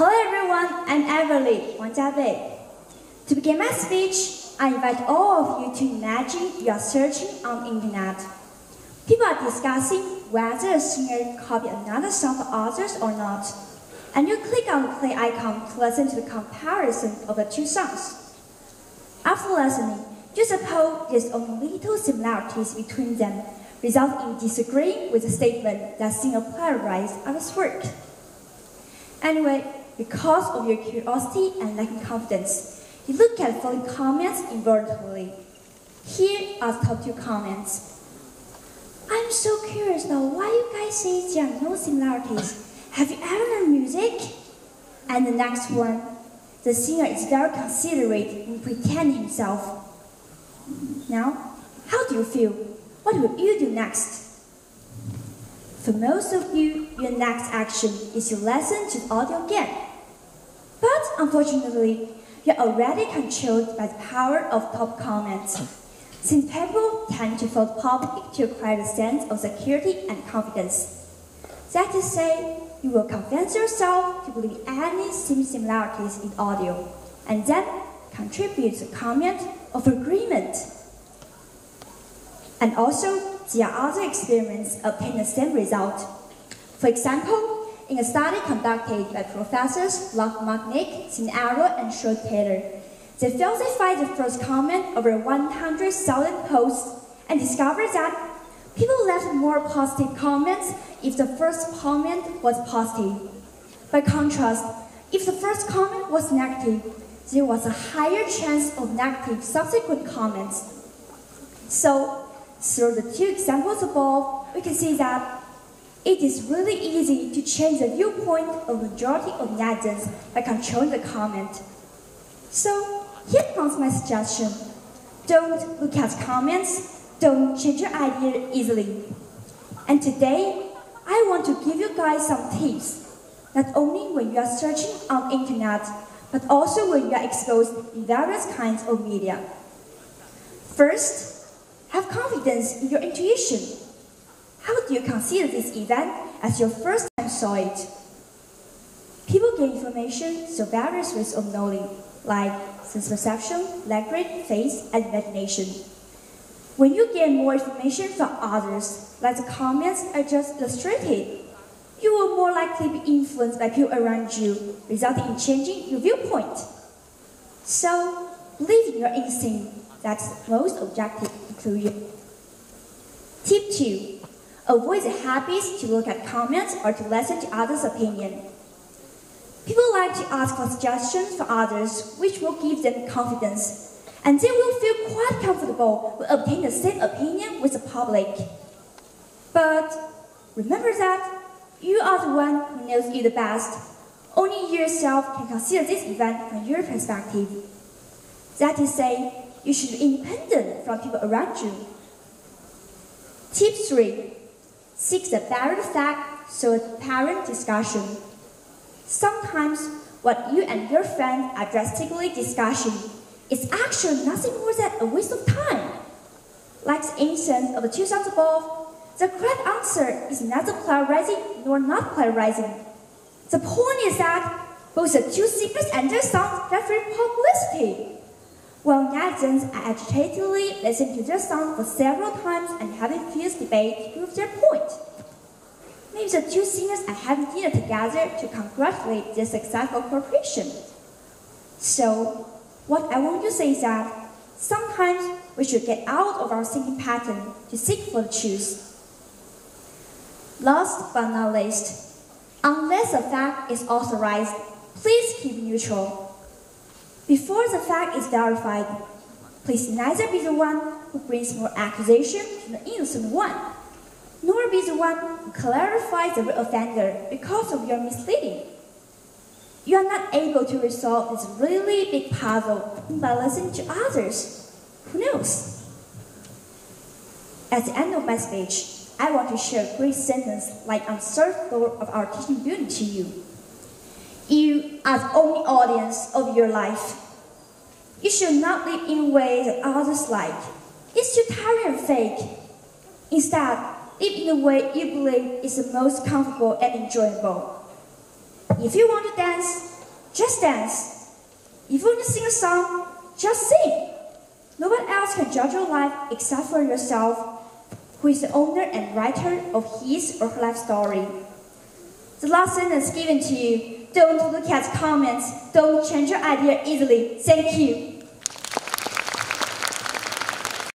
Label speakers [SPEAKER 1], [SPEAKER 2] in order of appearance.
[SPEAKER 1] Hello everyone, I'm Everly Wang Jiabei. To begin my speech, I invite all of you to imagine you are searching on the internet. People are discussing whether a singer copied another song from others or not. And you click on the play icon to listen to the comparison of the two songs. After listening, you suppose there's only little similarities between them, resulting in disagreeing with the statement that singer plagiarized others' work. Anyway, because of your curiosity and lacking confidence, you look at following comments involuntarily. Here are the top two comments. I'm so curious now why you guys say there are no similarities. Have you ever learned music? And the next one, the singer is very considerate in pretending himself. Now, how do you feel? What will you do next? For most of you, your next action is to listen to the audio again. But unfortunately, you're already controlled by the power of top comments. Since people tend to vote public to acquire a sense of security and confidence. That is to say, you will convince yourself to believe any similarities in audio, and then contribute a comment of agreement. And also, there are other experiments obtain the same result. For example, in a study conducted by professors Locke Magnick, Arrow, and Schroeder Taylor, they falsified the first comment over 100,000 posts and discovered that people left more positive comments if the first comment was positive. By contrast, if the first comment was negative, there was a higher chance of negative subsequent comments. So, through the two examples above, we can see that it is really easy to change the viewpoint of majority of netizens by controlling the comment. So, here comes my suggestion. Don't look at comments, don't change your idea easily. And today, I want to give you guys some tips, not only when you are searching on internet, but also when you are exposed in various kinds of media. First, have confidence in your intuition. How do you consider this event as your first time saw it? People get information through various ways of knowing, like sense perception, language, face, and imagination. When you get more information from others, like the comments I just illustrated, you will more likely be influenced by people around you, resulting in changing your viewpoint. So, believe in your instinct. That's the most objective conclusion. Tip 2. Avoid the habits to look at comments or to listen to others' opinion. People like to ask for suggestions from others, which will give them confidence, and they will feel quite comfortable when obtaining the same opinion with the public. But remember that you are the one who knows you the best. Only yourself can consider this event from your perspective. That is say, you should be independent from people around you. Tip 3. Seek the better fact so parent discussion. Sometimes what you and your friend are drastically discussing is actually nothing more than a waste of time. Like the instance of the two songs above, the correct answer is neither plagiarizing nor not plagiarizing. The point is that both the two singers and their songs have free publicity. Netizens are agitatedly listening to their song for several times and having fierce debate to prove their point. Maybe the two singers are having dinner together to congratulate their successful cooperation. So, what I want to say is that sometimes we should get out of our thinking pattern to seek for the truth. Last but not least, unless a fact is authorized, please keep neutral. Before the fact is verified, please neither be the one who brings more accusation to the innocent one, nor be the one who clarifies the real offender because of your misleading. You are not able to resolve this really big puzzle by listening to others. Who knows? At the end of my speech, I want to share a great sentence like on third floor of our teaching building to you. You are the only audience of your life. You should not live in a way that others like. It's too tiring and fake. Instead, live in a way you believe is the most comfortable and enjoyable. if you want to dance, just dance. If you want to sing a song, just sing. No one else can judge your life except for yourself, who is the owner and writer of his or her life story. The last sentence given to you, don't look at comments, don't change your idea easily. Thank you.